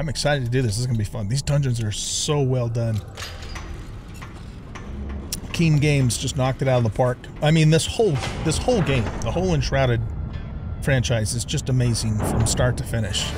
I'm excited to do this. This is going to be fun. These dungeons are so well done. Keen Games just knocked it out of the park. I mean, this whole this whole game, the whole Enshrouded franchise is just amazing from start to finish.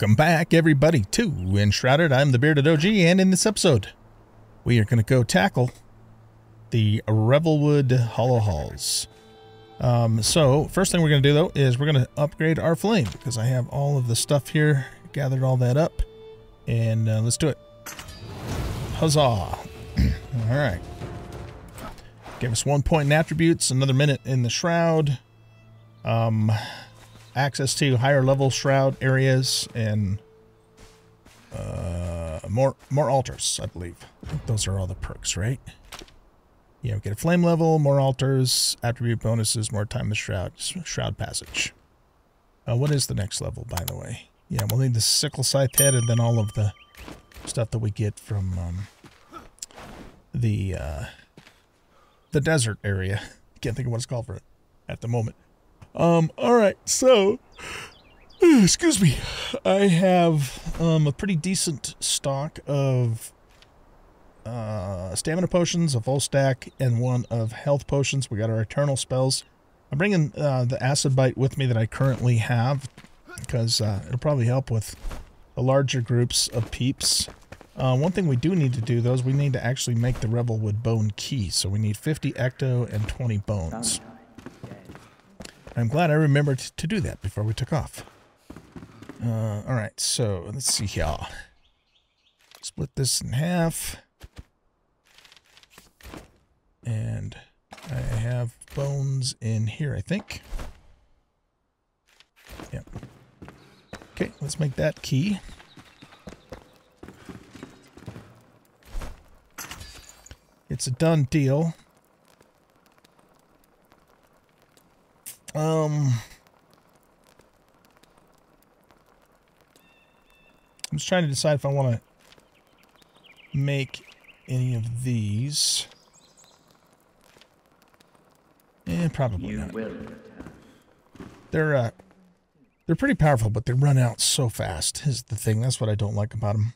Welcome back, everybody, to Enshrouded. I'm the Bearded OG, and in this episode, we are going to go tackle the Revelwood Hollow Halls. Um, so, first thing we're going to do, though, is we're going to upgrade our flame, because I have all of the stuff here, gathered all that up, and uh, let's do it. Huzzah! all right. Give us one point in attributes, another minute in the Shroud. Um, access to higher level shroud areas and uh, more more altars, I believe. Those are all the perks, right? Yeah, get a flame level, more altars, attribute bonuses, more time in the shroud, shroud passage. Uh, what is the next level, by the way? Yeah, we'll need the sickle scythe head and then all of the stuff that we get from um, the uh, the desert area. Can't think of what it's called for it at the moment. Um, all right, so, excuse me, I have um, a pretty decent stock of uh, stamina potions, a full stack, and one of health potions. We got our eternal spells. I'm bringing uh, the acid bite with me that I currently have because uh, it'll probably help with the larger groups of peeps. Uh, one thing we do need to do, though, is we need to actually make the Revelwood Bone Key. So we need 50 Ecto and 20 bones. I'm glad I remembered to do that before we took off. Uh, Alright, so let's see here. Split this in half. And I have bones in here, I think. Yep. Okay, let's make that key. It's a done deal. Um, I'm just trying to decide if I want to make any of these. Eh, probably you not. Will. They're uh, they're pretty powerful, but they run out so fast. Is the thing. That's what I don't like about them.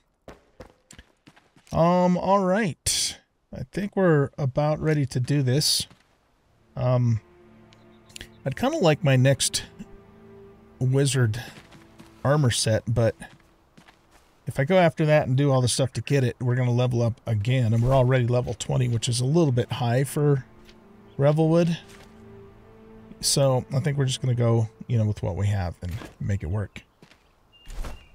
Um. All right. I think we're about ready to do this. Um. I'd kind of like my next wizard armor set, but if I go after that and do all the stuff to get it, we're going to level up again. And we're already level 20, which is a little bit high for Revelwood. So I think we're just going to go, you know, with what we have and make it work.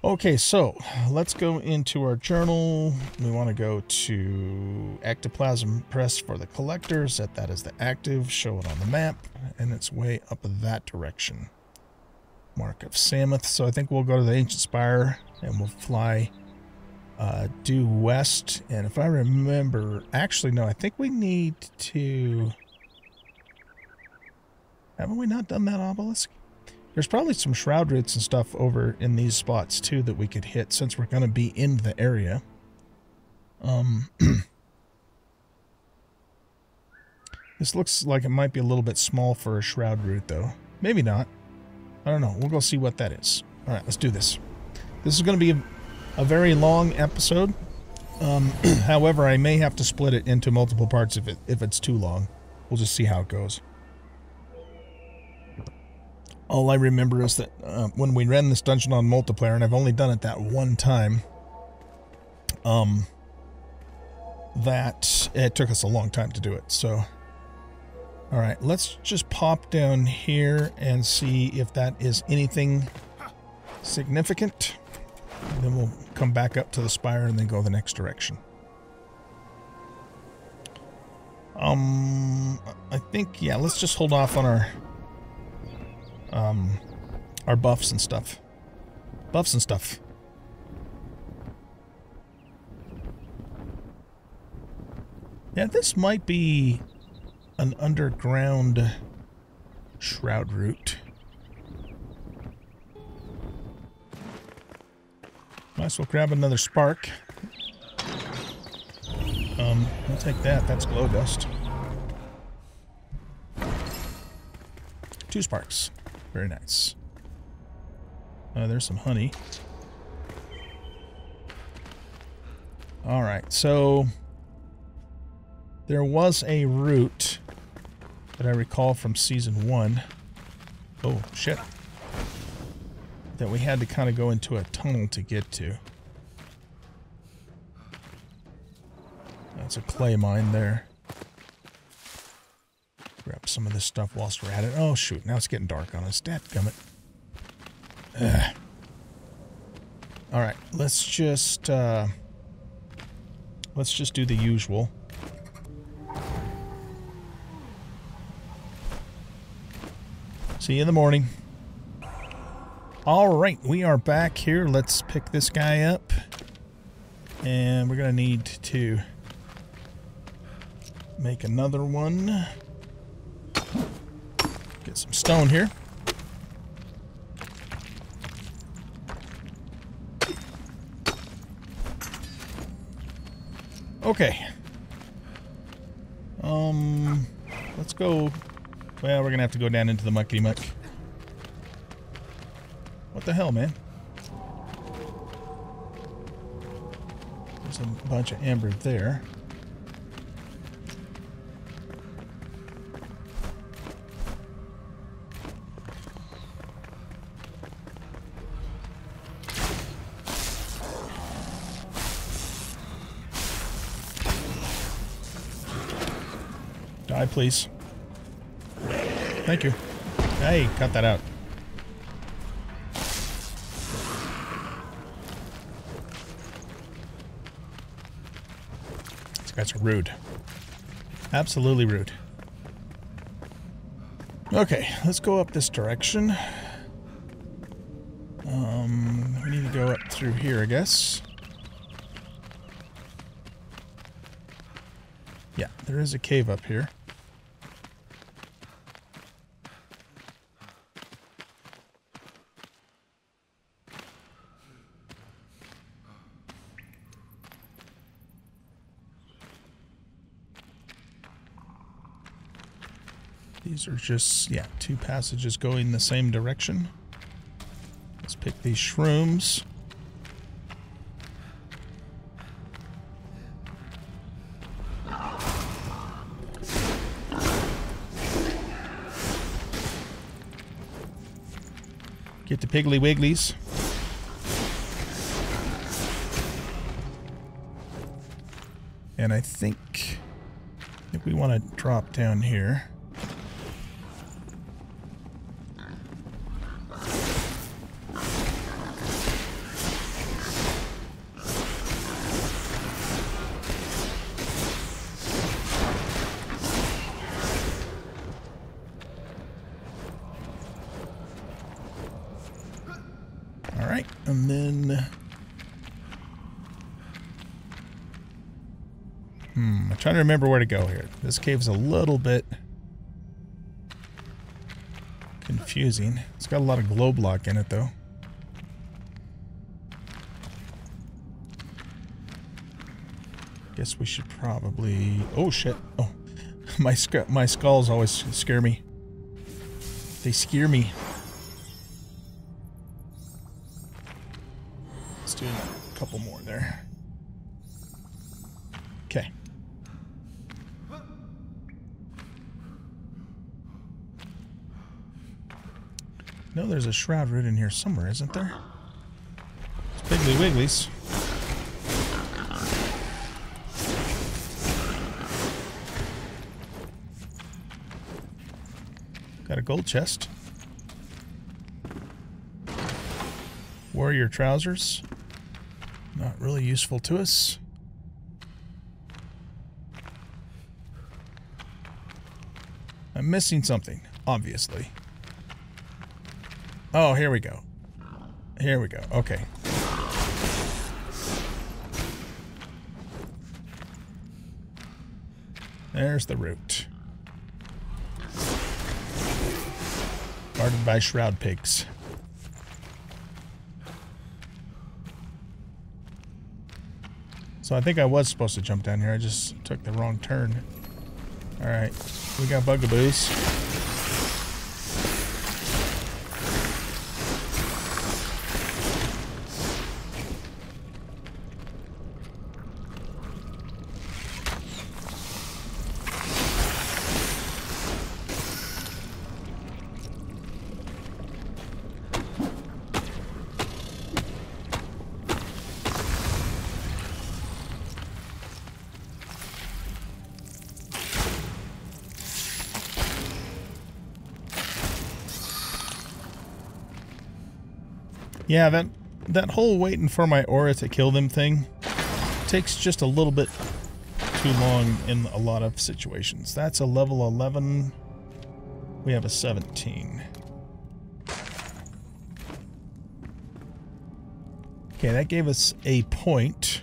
Okay, so let's go into our journal. We want to go to Ectoplasm Press for the collector. Set that as the active. Show it on the map. And it's way up that direction. Mark of Samoth. So I think we'll go to the Ancient Spire and we'll fly uh, due west. And if I remember, actually, no, I think we need to... Haven't we not done that obelisk? There's probably some shroud roots and stuff over in these spots too that we could hit since we're going to be in the area. Um, this looks like it might be a little bit small for a shroud root though. Maybe not. I don't know. We'll go see what that is. All right, let's do this. This is going to be a, a, very long episode. Um, however, I may have to split it into multiple parts if it if it's too long. We'll just see how it goes all I remember is that uh, when we ran this dungeon on multiplayer, and I've only done it that one time, um, that it took us a long time to do it. So, all right, let's just pop down here and see if that is anything significant. And then we'll come back up to the spire and then go the next direction. Um, I think, yeah, let's just hold off on our um, our buffs and stuff. Buffs and stuff. Yeah, this might be an underground shroud root. Might as well grab another spark. Um, we'll take that. That's glow dust. Two sparks. Very nice. Uh, there's some honey. All right, so there was a root that I recall from season one. Oh, shit. That we had to kind of go into a tunnel to get to. That's a clay mine there. Some of this stuff whilst we're at it. Oh, shoot. Now it's getting dark on us. Dadgummit. Ugh. All right. Let's just, uh, let's just do the usual. See you in the morning. All right, we are back here. Let's pick this guy up. And we're going to need to make another one. Stone here. Okay. Um, let's go. Well, we're gonna have to go down into the muckety muck. What the hell, man? There's a bunch of amber there. Please. Thank you. Hey, cut that out. These guys are rude. Absolutely rude. Okay, let's go up this direction. Um, we need to go up through here, I guess. Yeah, there is a cave up here. These are just, yeah, two passages going the same direction. Let's pick these shrooms. Get the Piggly Wigglies. And I think, I think we want to drop down here. Trying to remember where to go here. This cave's a little bit confusing. It's got a lot of glow block in it, though. Guess we should probably... Oh, shit. Oh, my, sc my skulls always scare me. They scare me. A shroud root in here somewhere, isn't there? It's Piggly Wigglies. Got a gold chest. Warrior trousers. Not really useful to us. I'm missing something, obviously. Oh, here we go. Here we go. Okay. There's the root. Guarded by shroud pigs. So I think I was supposed to jump down here. I just took the wrong turn. Alright. We got bugaboos. Yeah, that that whole waiting for my aura to kill them thing takes just a little bit too long in a lot of situations. That's a level 11. We have a 17. Okay, that gave us a point.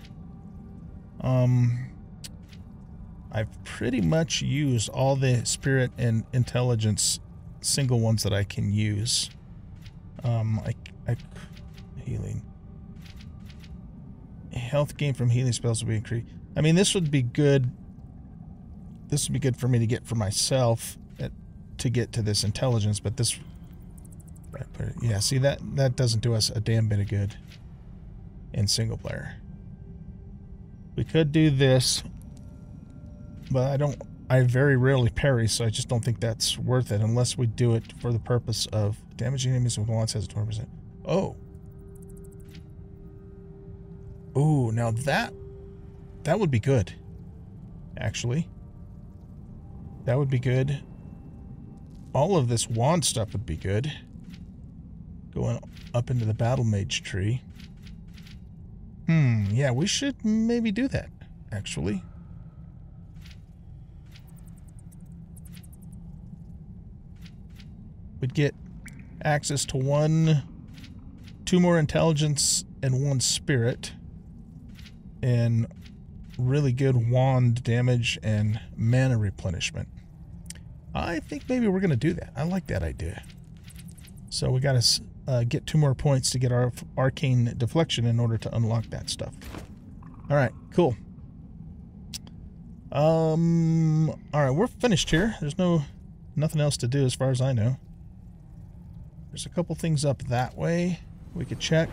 Um, I've pretty much used all the spirit and intelligence single ones that I can use. Um, I, I healing. Health gain from healing spells will be increased. I mean, this would be good. This would be good for me to get for myself at, to get to this intelligence, but this... Yeah, see, that, that doesn't do us a damn bit of good in single player. We could do this, but I don't... I very rarely parry, so I just don't think that's worth it unless we do it for the purpose of damaging enemies with once has a 20%. Oh. Oh, now that that would be good. Actually. That would be good. All of this wand stuff would be good. Going up into the battle mage tree. Hmm, yeah, we should maybe do that, actually. We'd get access to one, two more intelligence and one spirit and really good wand damage and mana replenishment. I think maybe we're going to do that. I like that idea. So we got to uh, get two more points to get our arcane deflection in order to unlock that stuff. All right, cool. Um, all right, we're finished here. There's no nothing else to do as far as I know. There's a couple things up that way we could check.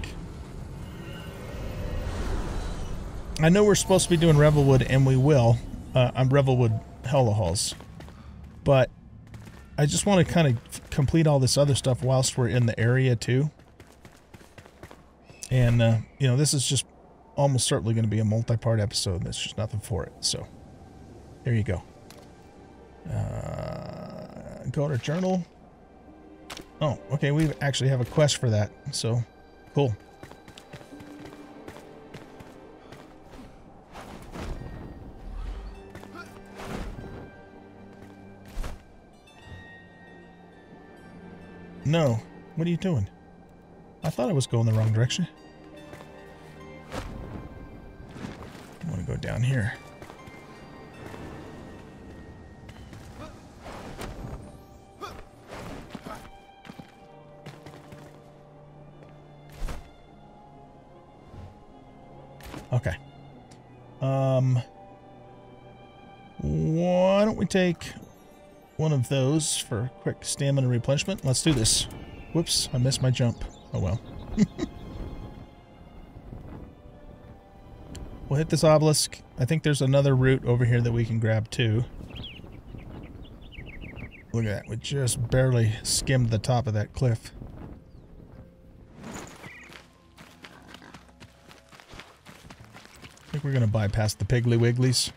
I know we're supposed to be doing Revelwood, and we will. Uh, I'm Revelwood Hollow Halls. But I just want to kind of complete all this other stuff whilst we're in the area, too. And, uh, you know, this is just almost certainly going to be a multi-part episode. And there's just nothing for it. So, there you go. Uh, go to journal. Oh, okay. We actually have a quest for that. So, cool. No. What are you doing? I thought I was going the wrong direction. I want to go down here. Okay. Um, why don't we take one of those for quick stamina replenishment. Let's do this. Whoops, I missed my jump. Oh well. we'll hit this obelisk. I think there's another root over here that we can grab too. Look at that. We just barely skimmed the top of that cliff. I think we're going to bypass the Piggly Wigglies.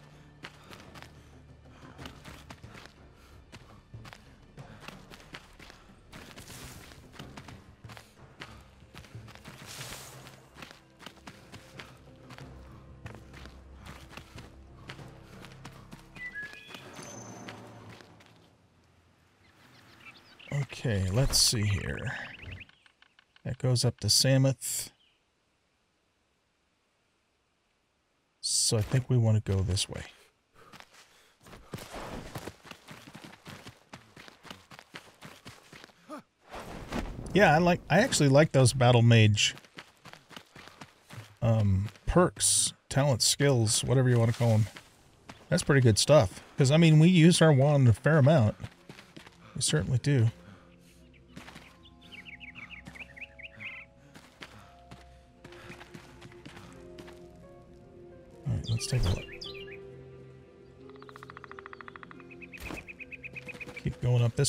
Okay, let's see here. That goes up to Samoth. So I think we want to go this way. Yeah, I like I actually like those battle mage um, perks, talents, skills, whatever you want to call them. That's pretty good stuff. Because, I mean, we use our wand a fair amount. We certainly do.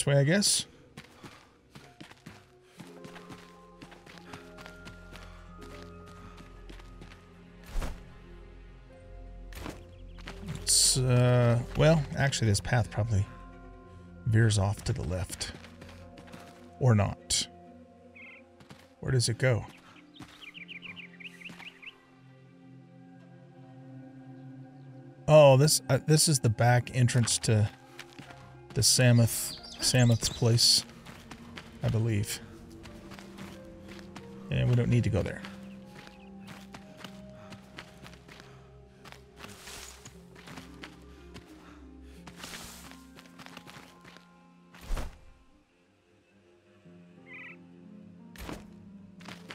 Way, I guess. It's, uh, well, actually this path probably veers off to the left. Or not. Where does it go? Oh, this uh, this is the back entrance to the Samoth Samoth's place, I believe. And we don't need to go there.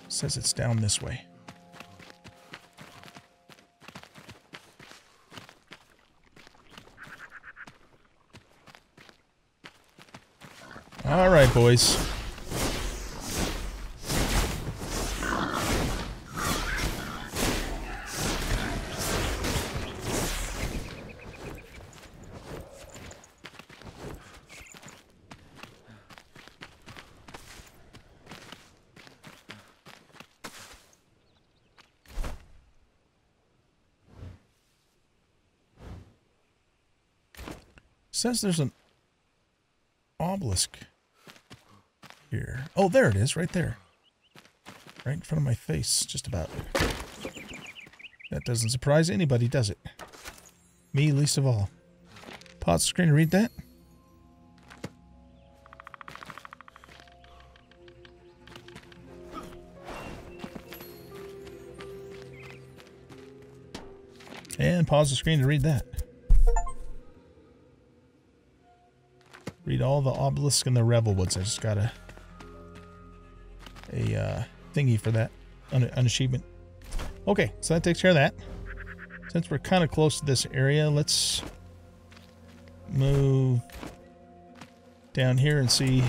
Says it's down this way. All right, boys. Says there's an obelisk. Oh, there it is, right there. Right in front of my face, just about. That doesn't surprise anybody, does it? Me least of all. Pause the screen to read that. And pause the screen to read that. Read all the obelisk in the Revel Woods. I just got a a uh, thingy for that, an, an achievement. Okay, so that takes care of that. Since we're kind of close to this area, let's move down here and see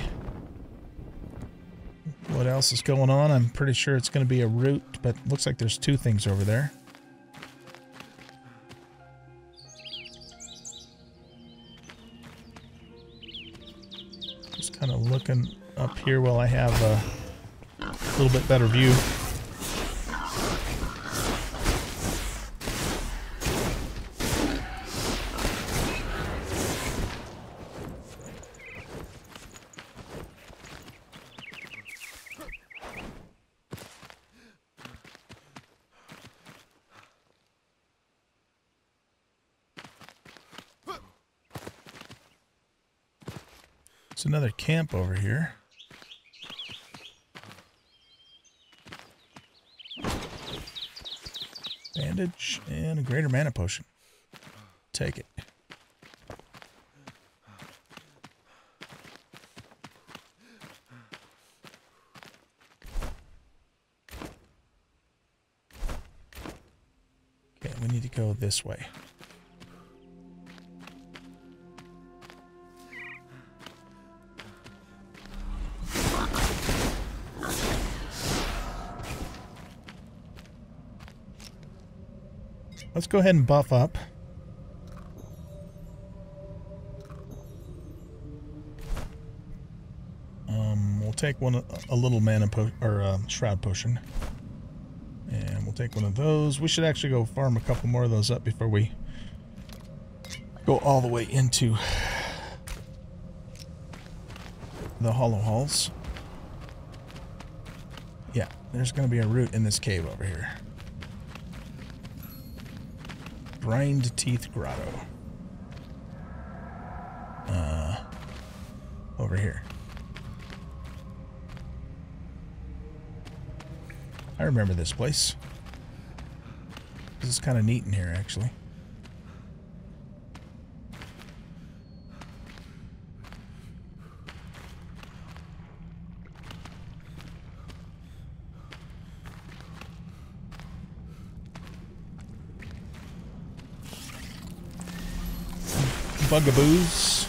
what else is going on. I'm pretty sure it's going to be a root, but looks like there's two things over there. Just kind of looking up here while I have a little bit better view. It's another camp over here. Bandage and a greater mana potion. Take it. Okay, we need to go this way. Go ahead and buff up. Um, we'll take one a little mana or uh, shroud potion, and we'll take one of those. We should actually go farm a couple more of those up before we go all the way into the hollow halls. Yeah, there's going to be a root in this cave over here. Grind Teeth Grotto. Uh, over here. I remember this place. This is kind of neat in here, actually. Bugaboos.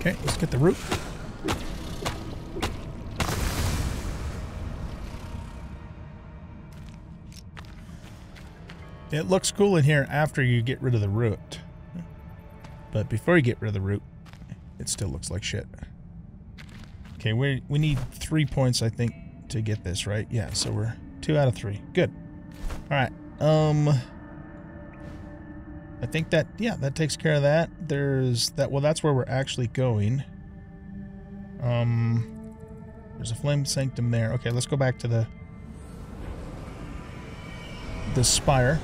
Okay, let's get the root. It looks cool in here after you get rid of the root. But before you get rid of the root, it still looks like shit. Okay, we we need three points, I think, to get this, right? Yeah, so we're two out of three. Good. Alright. Um I think that yeah, that takes care of that. There's that well that's where we're actually going. Um there's a flame sanctum there. Okay, let's go back to the the spire.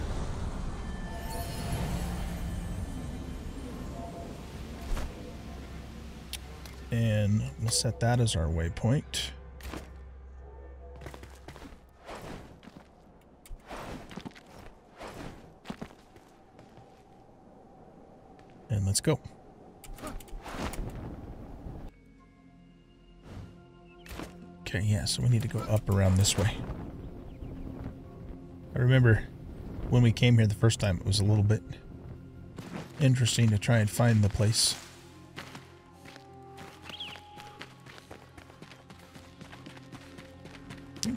And we'll set that as our waypoint. And let's go. Okay, yeah, so we need to go up around this way. I remember when we came here the first time, it was a little bit interesting to try and find the place.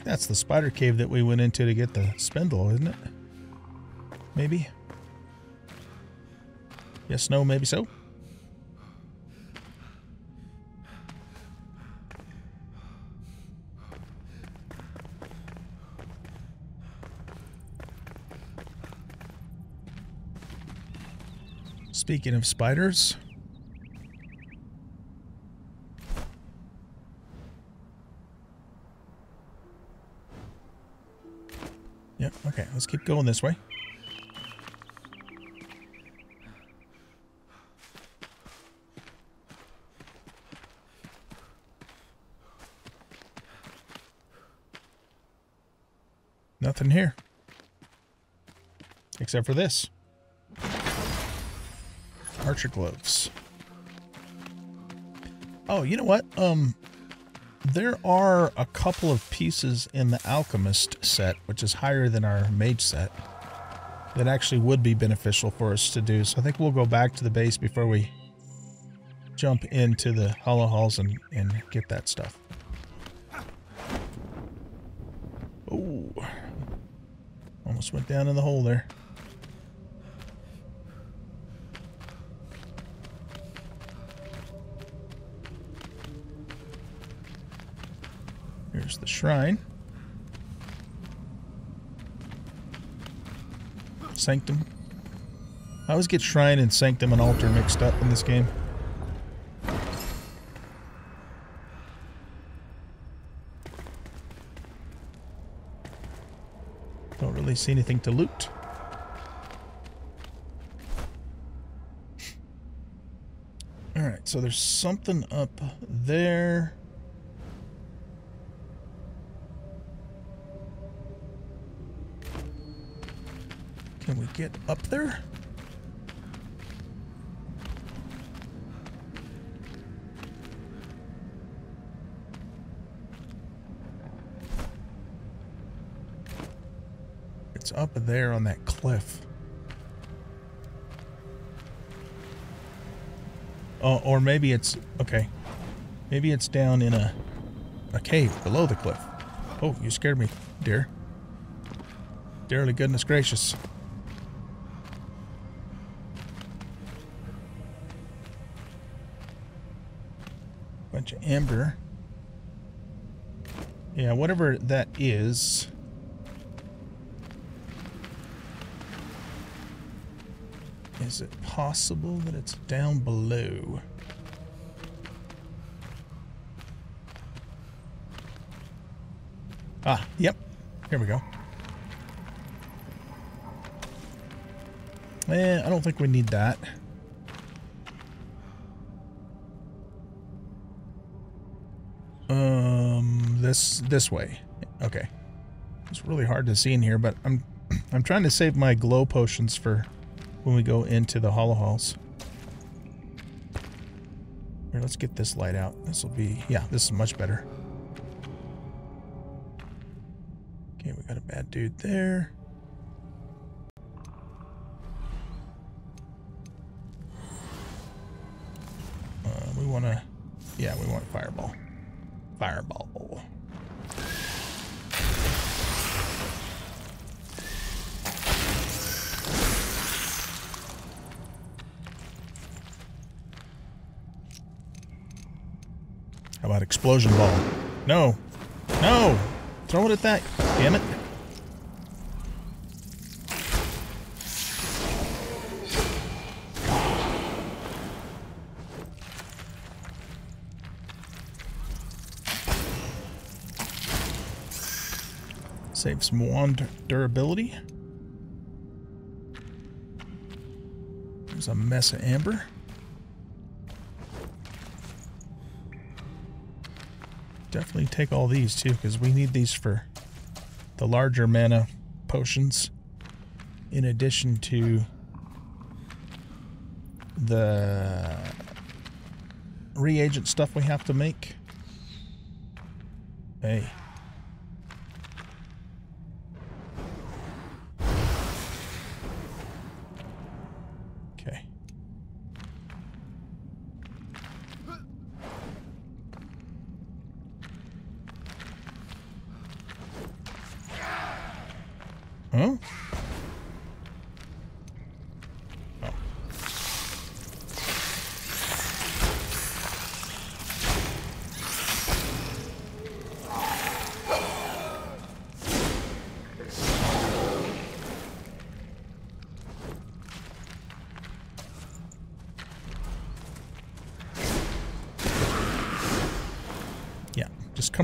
That's the spider cave that we went into to get the spindle, isn't it? Maybe? Yes, no, maybe so? Speaking of spiders. Going this way. Nothing here. Except for this. Archer gloves. Oh, you know what? Um, there are a couple of pieces in the alchemist set, which is higher than our mage set, that actually would be beneficial for us to do. So I think we'll go back to the base before we jump into the hollow halls and, and get that stuff. Oh, almost went down in the hole there. Shrine. Sanctum. I always get shrine and sanctum and altar mixed up in this game. Don't really see anything to loot. Alright, so there's something up there. Get up there? It's up there on that cliff. Oh, or maybe it's okay. Maybe it's down in a a cave below the cliff. Oh, you scared me, dear. Dearly goodness gracious. Bunch of amber. Yeah, whatever that is. Is it possible that it's down below? Ah, yep. Here we go. Eh, I don't think we need that. This this way. Okay. It's really hard to see in here, but I'm I'm trying to save my glow potions for when we go into the hollow halls. Here, let's get this light out. This will be, yeah, this is much better. Okay, we got a bad dude there. Explosion ball? No. No! Throw it at that. Damn it. Save some wand durability. There's a mess of amber. Definitely take all these too, because we need these for the larger mana potions. In addition to the reagent stuff we have to make. Hey.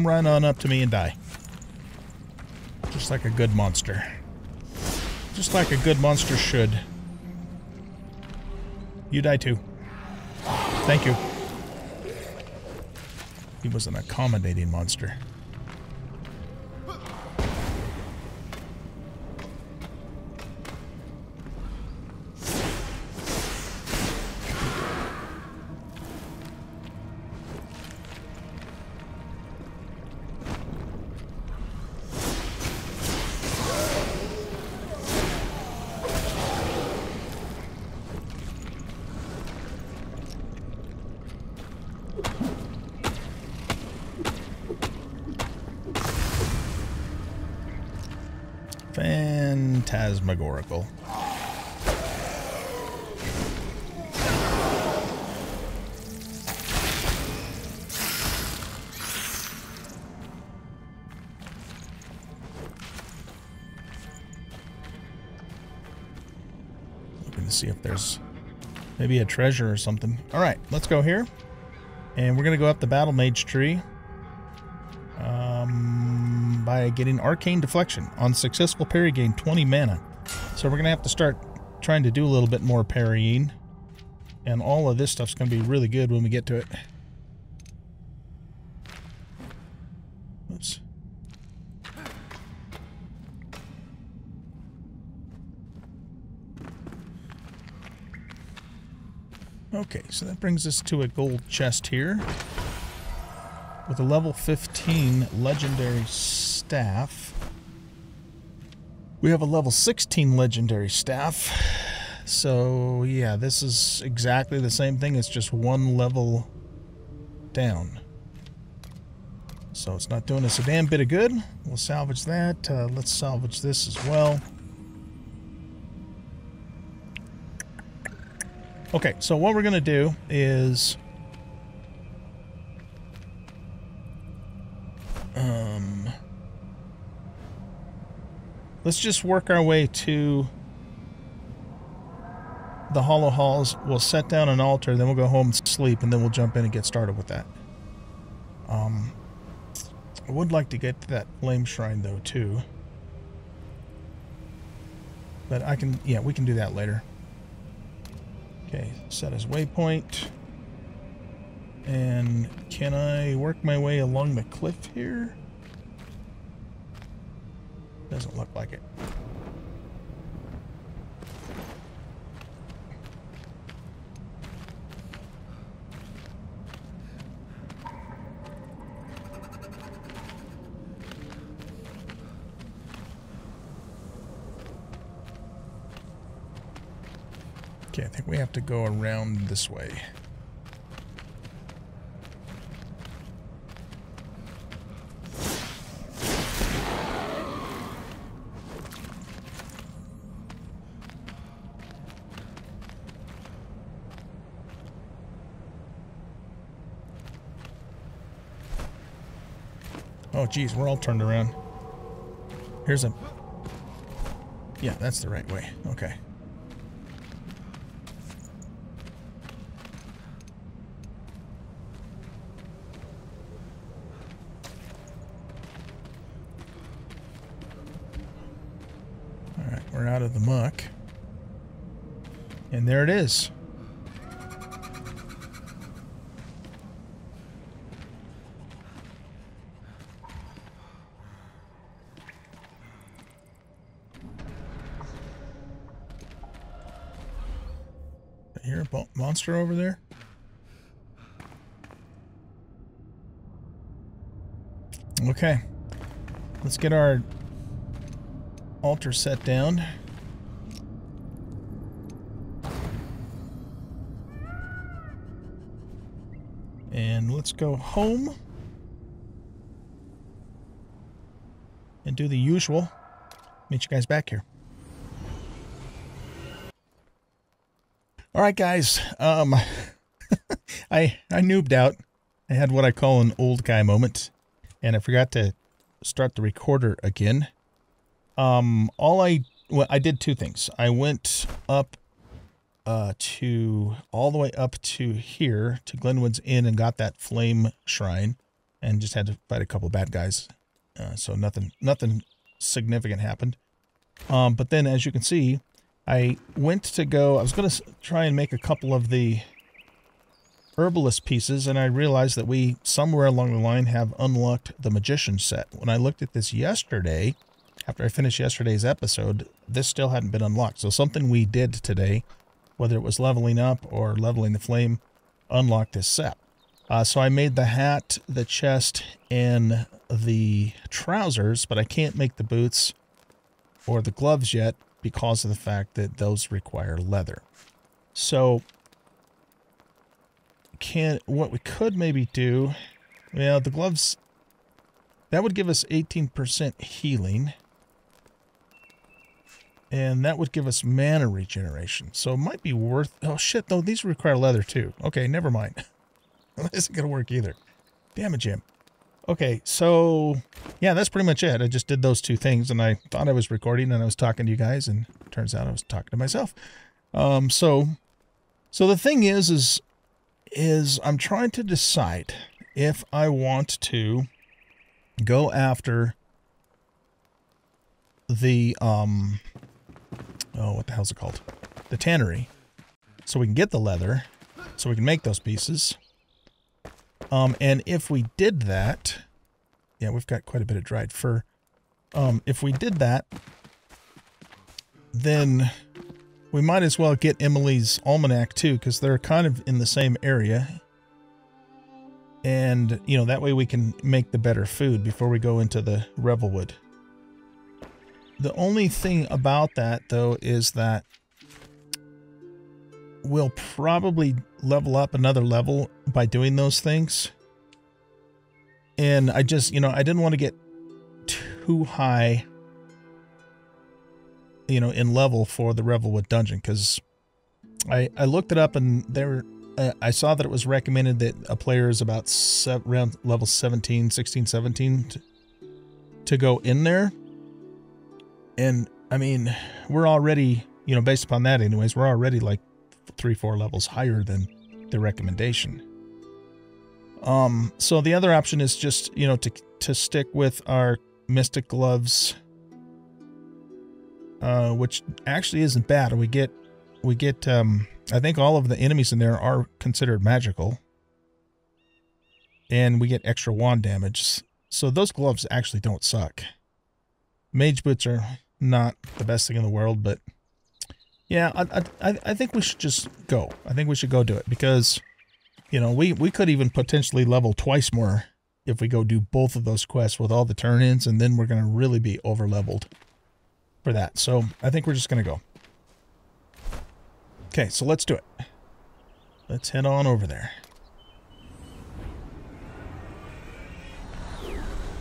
Come right on up to me and die. Just like a good monster. Just like a good monster should. You die too. Thank you. He was an accommodating monster. Phantasmagorical. Looking to see if there's maybe a treasure or something. All right, let's go here. And we're going to go up the Battle Mage tree getting Arcane Deflection. On successful parry, gain 20 mana. So we're going to have to start trying to do a little bit more parrying. And all of this stuff's going to be really good when we get to it. Oops. Okay, so that brings us to a gold chest here. With a level 15 legendary staff. We have a level 16 legendary staff. So, yeah, this is exactly the same thing. It's just one level down. So it's not doing us a damn bit of good. We'll salvage that. Uh, let's salvage this as well. Okay, so what we're going to do is... Um, let's just work our way to the Hollow Halls. We'll set down an altar, then we'll go home and sleep, and then we'll jump in and get started with that. Um, I would like to get to that flame shrine, though, too. But I can, yeah, we can do that later. Okay, set as waypoint. And can I work my way along the cliff here? Doesn't look like it. Okay, I think we have to go around this way. Geez, we're all turned around. Here's a... Yeah, that's the right way. Okay. Alright, we're out of the muck. And there it is. I hear a bo- monster over there? Okay. Let's get our altar set down. And let's go home. And do the usual. Meet you guys back here. Right, guys. Um, I I noobed out. I had what I call an old guy moment, and I forgot to start the recorder again. Um, all I well, I did two things. I went up uh to all the way up to here to Glenwood's Inn and got that flame shrine, and just had to fight a couple bad guys. Uh, so nothing nothing significant happened. Um, but then as you can see, I went to go, I was going to try and make a couple of the herbalist pieces, and I realized that we, somewhere along the line, have unlocked the magician set. When I looked at this yesterday, after I finished yesterday's episode, this still hadn't been unlocked. So something we did today, whether it was leveling up or leveling the flame, unlocked this set. Uh, so I made the hat, the chest, and the trousers, but I can't make the boots or the gloves yet because of the fact that those require leather. So can what we could maybe do, well, the gloves that would give us 18% healing. And that would give us mana regeneration. So it might be worth... Oh, shit, though. These require leather, too. Okay, never mind. that isn't going to work either. Damn it, Jim. Okay, so yeah, that's pretty much it. I just did those two things, and I thought I was recording and I was talking to you guys, and turns out I was talking to myself. Um, so, so the thing is, is, is I'm trying to decide if I want to go after the um, oh, what the hell's it called? The tannery, so we can get the leather, so we can make those pieces. Um, and if we did that, yeah, we've got quite a bit of dried fur. Um, if we did that, then we might as well get Emily's almanac too, because they're kind of in the same area. And, you know, that way we can make the better food before we go into the Revelwood. The only thing about that, though, is that we'll probably level up another level by doing those things. And I just, you know, I didn't want to get too high, you know, in level for the Revelwood dungeon because I, I looked it up and there, uh, I saw that it was recommended that a player is about seven, around level 17, 16, 17 to, to go in there. And I mean, we're already, you know, based upon that anyways, we're already like three, four levels higher than the recommendation. Um, so the other option is just, you know, to, to stick with our Mystic Gloves, uh, which actually isn't bad. We get, we get, um, I think all of the enemies in there are considered magical. And we get extra wand damage. So those gloves actually don't suck. Mage boots are not the best thing in the world, but yeah, I, I, I think we should just go. I think we should go do it because, you know, we, we could even potentially level twice more if we go do both of those quests with all the turn-ins, and then we're going to really be over-leveled for that. So I think we're just going to go. Okay, so let's do it. Let's head on over there.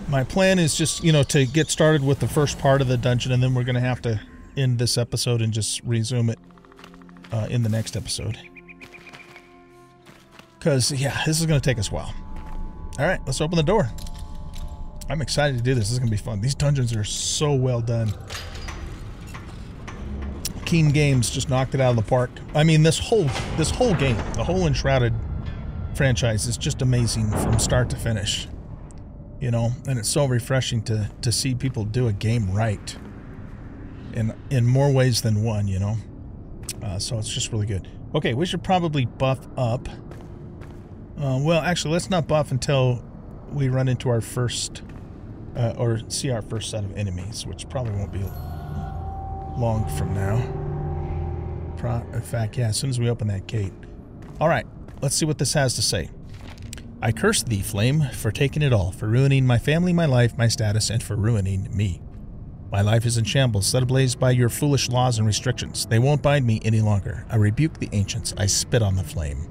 My plan is just, you know, to get started with the first part of the dungeon, and then we're going to have to end this episode and just resume it uh, in the next episode. Because, yeah, this is going to take us a while. All right, let's open the door. I'm excited to do this. This is going to be fun. These dungeons are so well done. Keen Games just knocked it out of the park. I mean, this whole this whole game, the whole Enshrouded franchise is just amazing from start to finish. You know, and it's so refreshing to to see people do a game right. In in more ways than one, you know. Uh, so it's just really good. Okay, we should probably buff up. Uh, well, actually, let's not buff until we run into our first, uh, or see our first set of enemies, which probably won't be long from now. Pro in fact, yeah, as soon as we open that gate. All right, let's see what this has to say. I curse thee, Flame, for taking it all, for ruining my family, my life, my status, and for ruining me. My life is in shambles, set ablaze by your foolish laws and restrictions. They won't bind me any longer. I rebuke the ancients. I spit on the flame.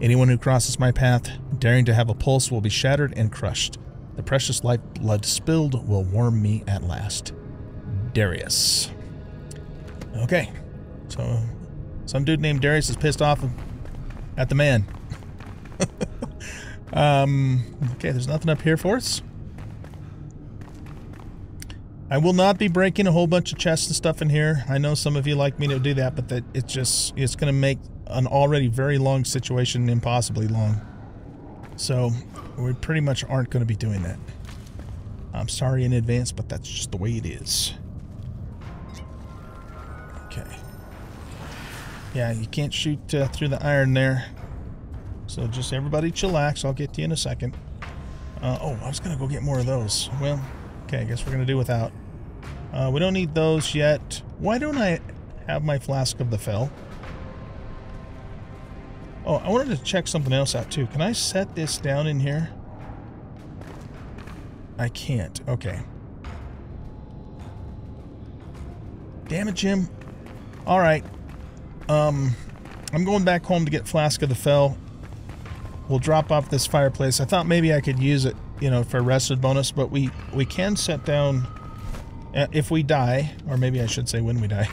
Anyone who crosses my path, daring to have a pulse, will be shattered and crushed. The precious life blood spilled will warm me at last. Darius. Okay, so some dude named Darius is pissed off at the man. um, okay, there's nothing up here for us. I will not be breaking a whole bunch of chests and stuff in here. I know some of you like me to do that, but that it's just it's going to make an already very long situation impossibly long. So we pretty much aren't going to be doing that. I'm sorry in advance, but that's just the way it is. Okay. Yeah, you can't shoot uh, through the iron there. So just everybody chillax. I'll get to you in a second. Uh, oh, I was going to go get more of those. Well, okay, I guess we're going to do without. Uh, we don't need those yet. Why don't I have my flask of the fell? Oh, I wanted to check something else out too. Can I set this down in here? I can't. Okay. Damn it, Jim. All right. Um, I'm going back home to get Flask of the Fell. We'll drop off this fireplace. I thought maybe I could use it, you know, for a rested bonus, but we, we can set down, if we die, or maybe I should say when we die,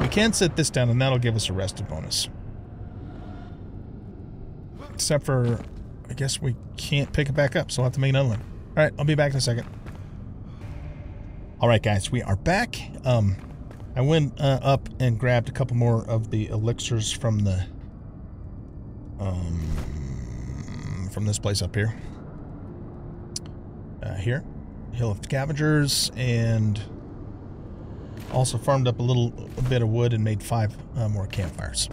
we can set this down and that'll give us a rested bonus. Except for, I guess we can't pick it back up, so I'll have to make another one. All right, I'll be back in a second. All right, guys, we are back. Um, I went uh, up and grabbed a couple more of the elixirs from the um, from this place up here. Uh, here, Hill of Scavengers, and also farmed up a little a bit of wood and made five uh, more campfires.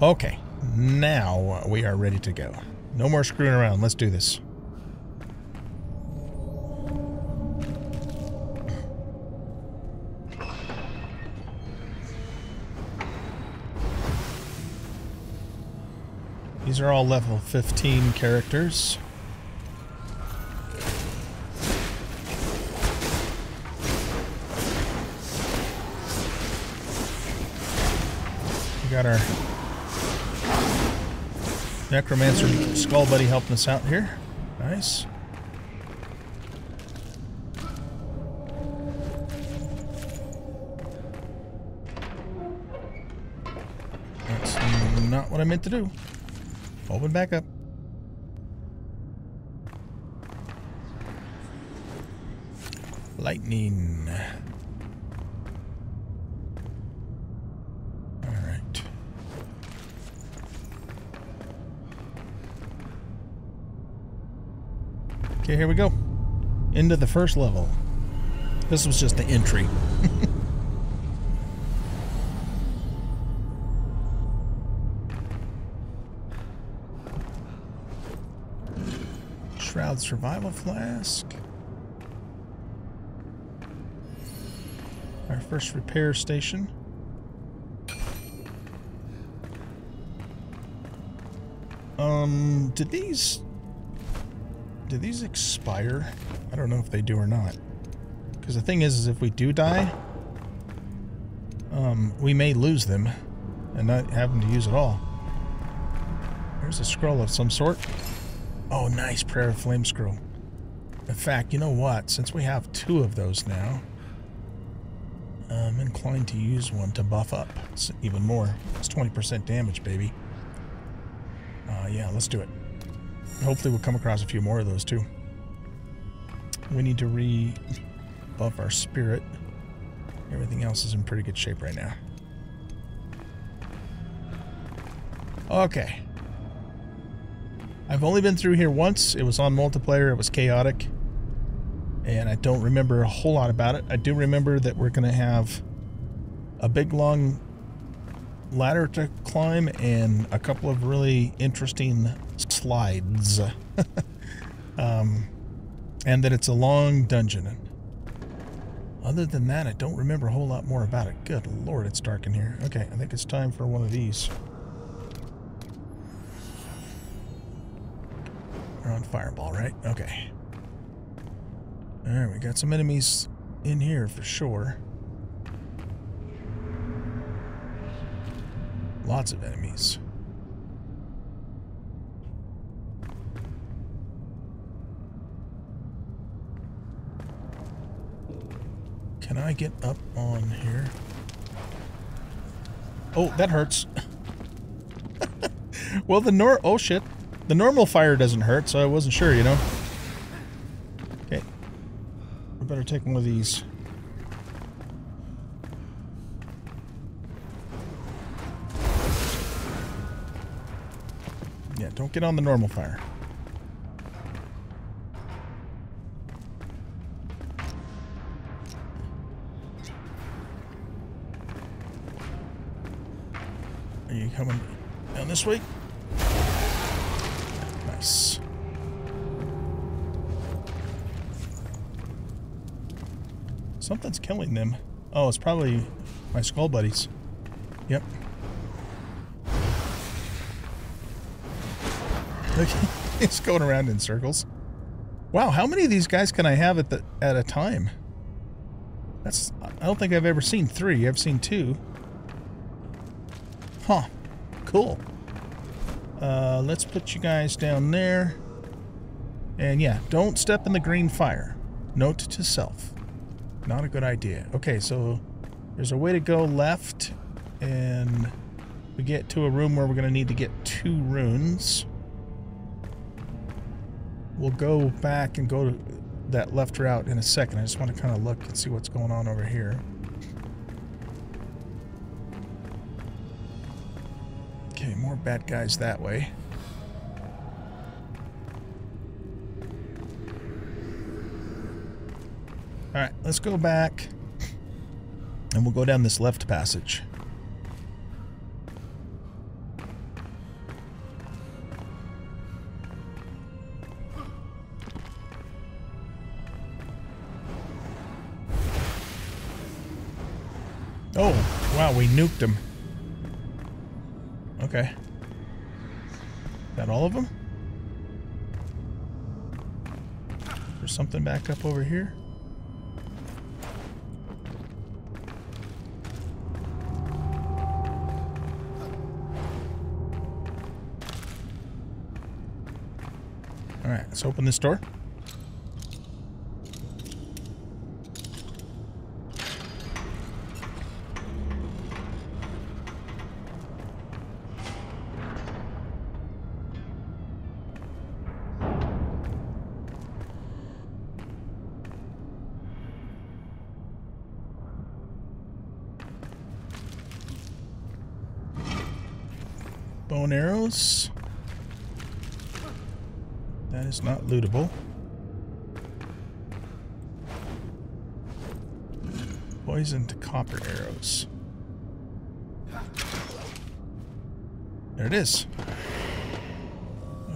Okay, now we are ready to go. No more screwing around. Let's do this. These are all level 15 characters. We got our Necromancer Skull Buddy helping us out here. Nice. That's not what I meant to do. Open back up. Lightning. Okay, here we go. Into the first level. This was just the entry. Shroud Survival Flask. Our first repair station. Um, did these... Did these expire? I don't know if they do or not. Because the thing is, is if we do die, um, we may lose them. and not having to use it all. There's a scroll of some sort. Oh, nice Prayer of Flame scroll. In fact, you know what? Since we have two of those now, I'm inclined to use one to buff up even more. It's 20% damage, baby. Uh, yeah, let's do it. Hopefully we'll come across a few more of those too. We need to re-buff our spirit. Everything else is in pretty good shape right now. Okay. I've only been through here once. It was on multiplayer. It was chaotic. And I don't remember a whole lot about it. I do remember that we're going to have a big, long ladder to climb and a couple of really interesting slides. um, and that it's a long dungeon. Other than that, I don't remember a whole lot more about it. Good lord, it's dark in here. Okay, I think it's time for one of these. We're on Fireball, right? Okay. Alright, we got some enemies in here for sure. Lots of enemies. Can I get up on here? Oh, that hurts. well, the nor- oh shit. The normal fire doesn't hurt, so I wasn't sure, you know? Okay. We better take one of these. Yeah, don't get on the normal fire. Are you coming down this way? Nice. Something's killing them. Oh, it's probably my skull buddies. Yep. Look, it's going around in circles. Wow, how many of these guys can I have at the at a time? That's I don't think I've ever seen three. I've seen two. Huh. Cool. Uh, let's put you guys down there. And yeah, don't step in the green fire. Note to self. Not a good idea. Okay, so there's a way to go left, and we get to a room where we're going to need to get two runes. We'll go back and go to that left route in a second. I just want to kind of look and see what's going on over here. Bad guys that way. Alright, let's go back. And we'll go down this left passage. Oh, wow, we nuked him. Okay. That all of them? There's something back up over here. Alright, let's open this door. Lootable. Poisoned copper arrows. There it is.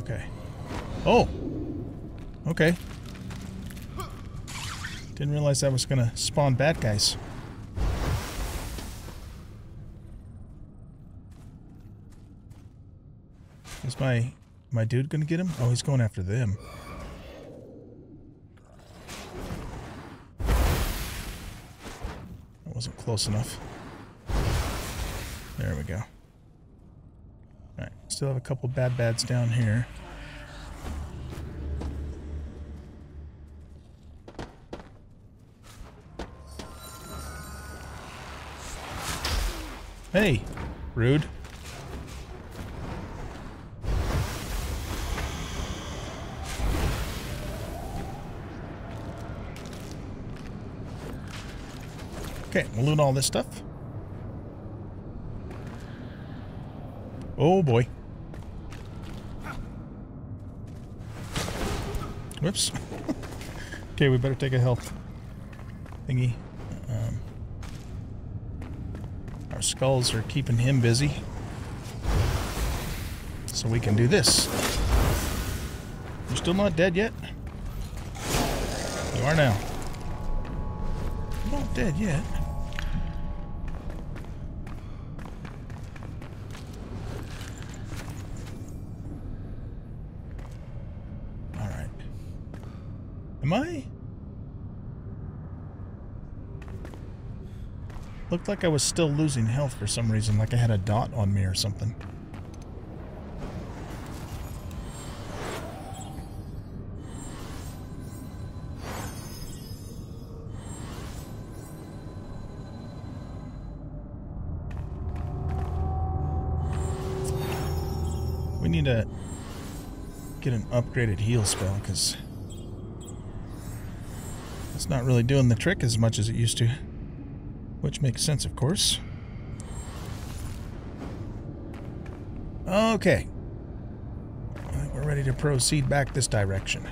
Okay. Oh! Okay. Didn't realize that was gonna spawn bad guys. Is my my dude gonna get him? Oh, he's going after them. close enough. There we go. Alright, still have a couple bad bads down here. Hey, rude. Okay, we'll loot all this stuff. Oh boy. Whoops. okay, we better take a health thingy. Um, our skulls are keeping him busy. So we can do this. You're still not dead yet? You are now. Not dead yet. Alright. Am I? Looked like I was still losing health for some reason, like I had a dot on me or something. We need to get an upgraded heal spell because it's not really doing the trick as much as it used to. Which makes sense, of course. Okay. We're ready to proceed back this direction.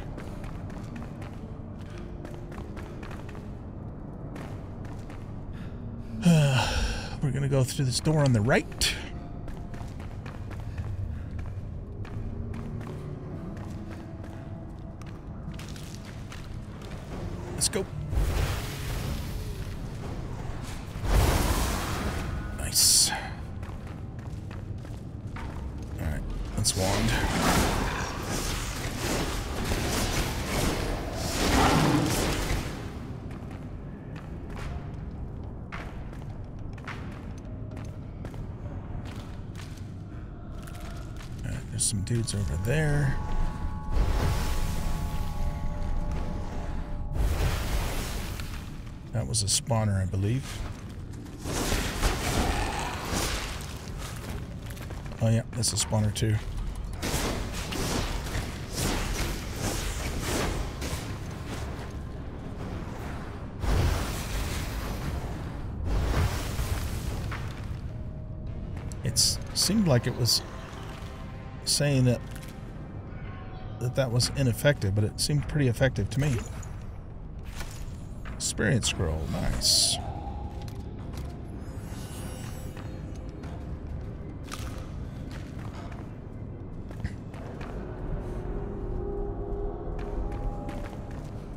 we're going to go through this door on the right. Over there. That was a spawner, I believe. Oh yeah, that's a spawner too. It seemed like it was saying that that that was ineffective, but it seemed pretty effective to me. Experience scroll, nice.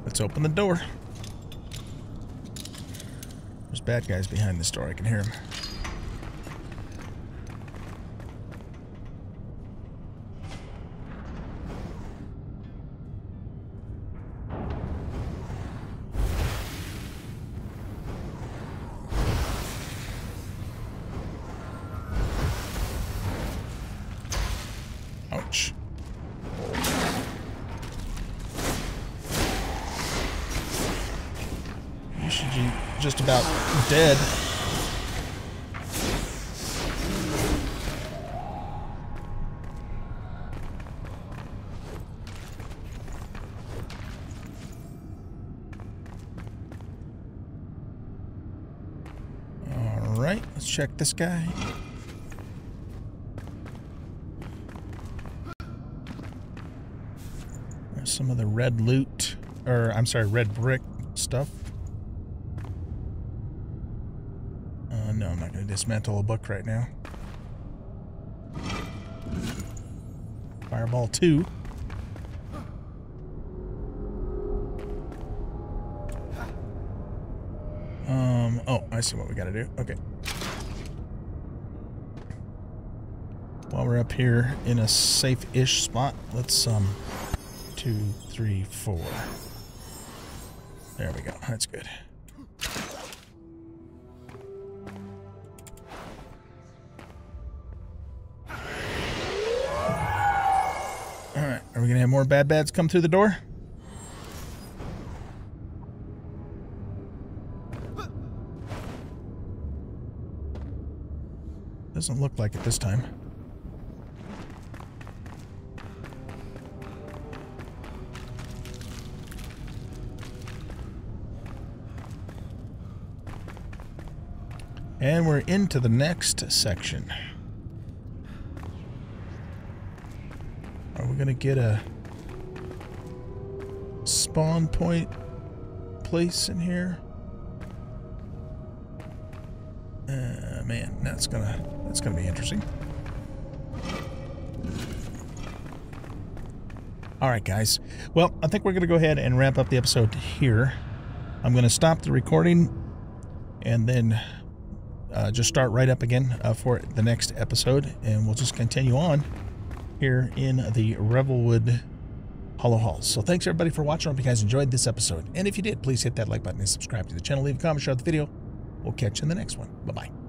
Let's open the door. There's bad guys behind this door. I can hear them. Dead. All right, let's check this guy. There's some of the red loot, or I'm sorry, red brick stuff. Uh, no, I'm not going to dismantle a book right now. Fireball 2. Um, oh, I see what we got to do. Okay. While we're up here in a safe-ish spot, let's, um, two, three, four. There we go. That's good. We to have more bad bads come through the door? Doesn't look like it this time. And we're into the next section. Going to get a spawn point place in here? Uh, man, that's gonna that's gonna be interesting. All right, guys. Well, I think we're gonna go ahead and wrap up the episode here. I'm gonna stop the recording and then uh, just start right up again uh, for the next episode, and we'll just continue on here in the Revelwood Hollow Halls. So thanks everybody for watching. I hope you guys enjoyed this episode. And if you did, please hit that like button and subscribe to the channel. Leave a comment, share the video. We'll catch you in the next one. Bye-bye.